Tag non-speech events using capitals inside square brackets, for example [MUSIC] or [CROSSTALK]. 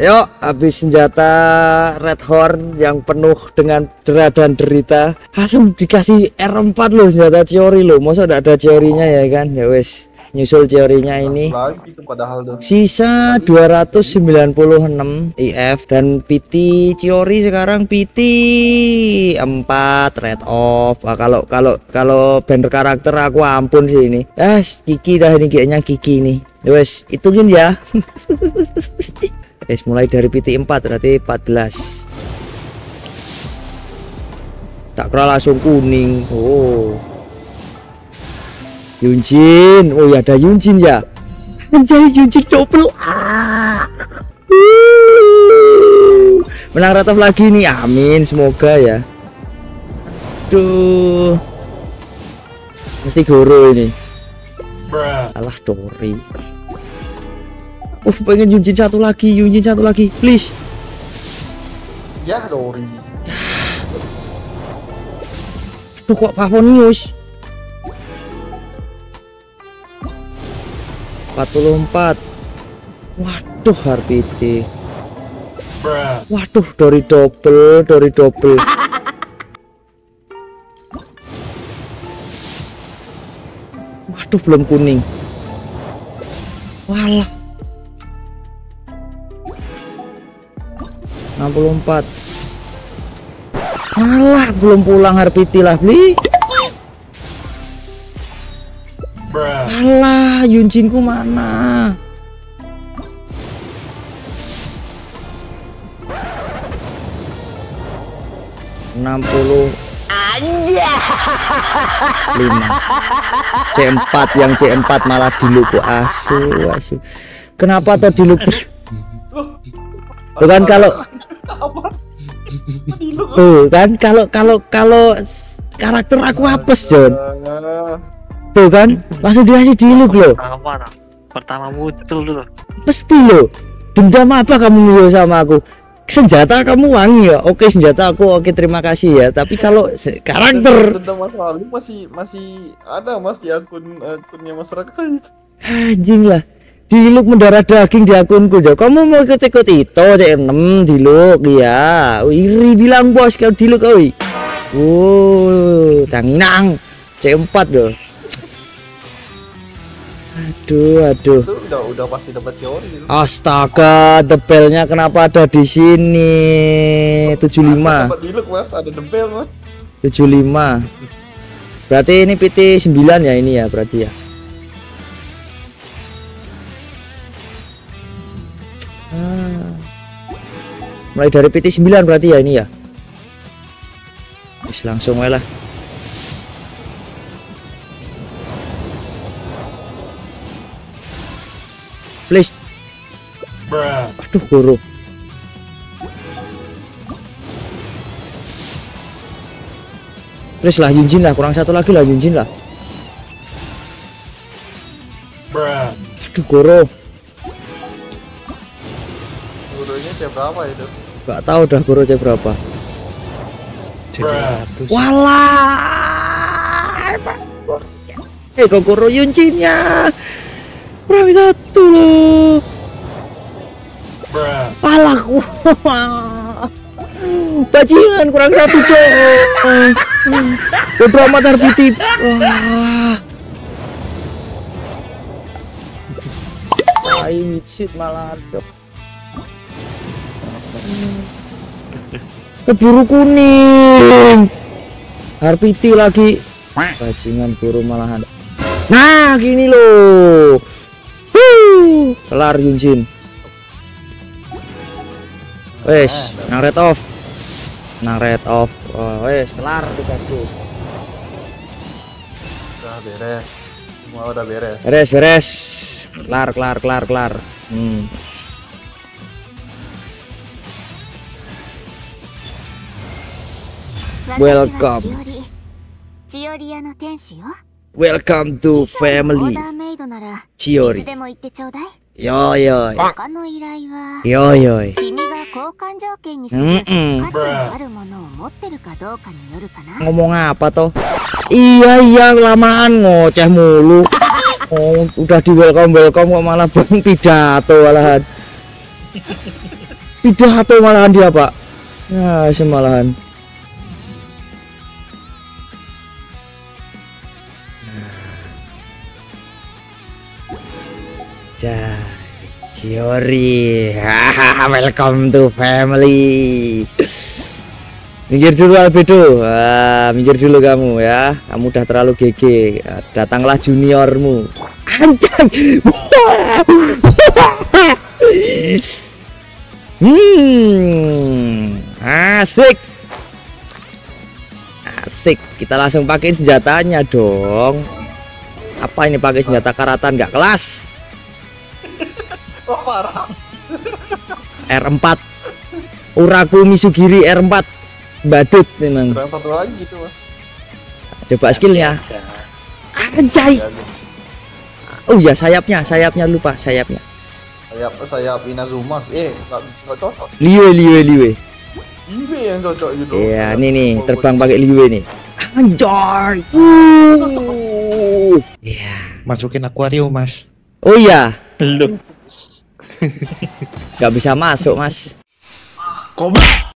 Yuk, habis senjata Red Horn yang penuh dengan dera dan derita, langsung dikasih R4 loh senjata Ciori loh. Masa tidak ada Ciorinya ya kan? Ya wes, nyusul ini. Tuh padahal tuh. Sisa 296 IF dan PT Ciori sekarang PT 4 red off. Wah, kalau kalau kalau banner karakter aku ampun sih ini. Ah, Kiki dah ini kayaknya Kiki nih. Wes, hitungin ya. [LAUGHS] Mulai dari PT 4 berarti 14. Tak kira langsung kuning. Oh. Yunjin. Oh ya ada Yunjin ya. Menjadi Yunjin double. Ah. Menang ratap lagi nih. Amin, semoga ya. Duh. Mesti guru ini. Alah Dori. Uh, pengen Yunjin satu lagi, Yunjin satu lagi, please. Ya Dori. Aduh kok Pavonius 44 Waduh RPT Waduh Dori double Dori double. Waduh belum kuning. Walah 64 Alah belum pulang RPT lah beli Alah Yunjinku mana? Enam puluh lima. C4 yang C4 malah diluku asu asu. Kenapa tuh diluku Tuh kan kalau Apa? [LAUGHS] Tuh kan? Kalau kalau kalau karakter aku apes John tuh kan? Langsung dikasih diluk loh. Pertama nah. pertama muncul dulu pasti lo dendam apa kamu ngeyo sama aku? Senjata kamu wangi ya? Oke senjata aku oke terima kasih ya. Tapi kalau se- karakter. Dendam masa lalu masih masih ada mas di akun akunnya masyarakat. anjing lah diluk mendarah daging di akunku jo kamu mau ikut ikut itu C6 diluk ya iri bilang bos kau diluk kau wow tanginang C4 doh aduh aduh Itu udah udah pasti dapat teori gitu. Astaga, debelnya kenapa ada di sini? 75, Dapat diluk mas, ada dempel mas. 75. Berarti ini PT 9 ya ini ya berarti ya. Ah. Mulai dari PT 9 berarti ya ini ya. Wis langsung aja lah. Please. Aduh, guru. Please lah Yunjin lah, kurang satu lagi lah Yunjin lah. Aduh, guru. Berapa itu? Gak tahu dah guru cek berapa. Walah. Eh, kok guru Yunjinnya? Kurang satu loh. Walah. Bajingan kurang satu cok. Bodoh amat RPT. Wah. Tai micit malah ada. Keburu kuning. RPT lagi. Bajingan buru malahan. Nah, gini loh. Kelar Yunjin. Wes, nang red off. Nang red off. Oh, wes, kelar tugasku. Udah beres. Semua udah beres. Beres, beres. Kelar, kelar, kelar, kelar. Hmm. Welcome. Welcome to family. Chiori. Yo yo. Yo yo. Mm -mm. Ngomong apa toh? Iya iya lamaan ngoceh mulu. Oh, udah di welcome welcome kok malah bang pidato malahan. Pidato malahan dia, Pak. Ah, ya, semalahan. Hahaha, [LAUGHS] welcome to family. Minggir dulu Albedo, Wah, minggir dulu kamu ya. Kamu udah terlalu GG. Datanglah juniormu. Anjay. [LAUGHS] Hmm, asik. Asik. Kita langsung pakai senjatanya dong. Apa ini pakai senjata karatan nggak kelas? Oh parah. R4 Uraku Misugiri R4 badut memang Kurang satu lagi gitu mas. coba skillnya anjay oh ya sayapnya sayapnya lupa sayapnya sayap sayap Inazuma. Eh nggak cocok. liwe liwe liwe Ibe yang cocok gitu. iya nih nih terbang pakai liwe nih anjay. Uh iya. Masukin akuarium, Mas. oh iya. Lu nggak bisa masuk mas